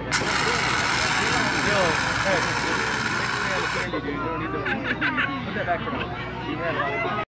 Yo, hey, make you dude. You don't need to. Put that back down.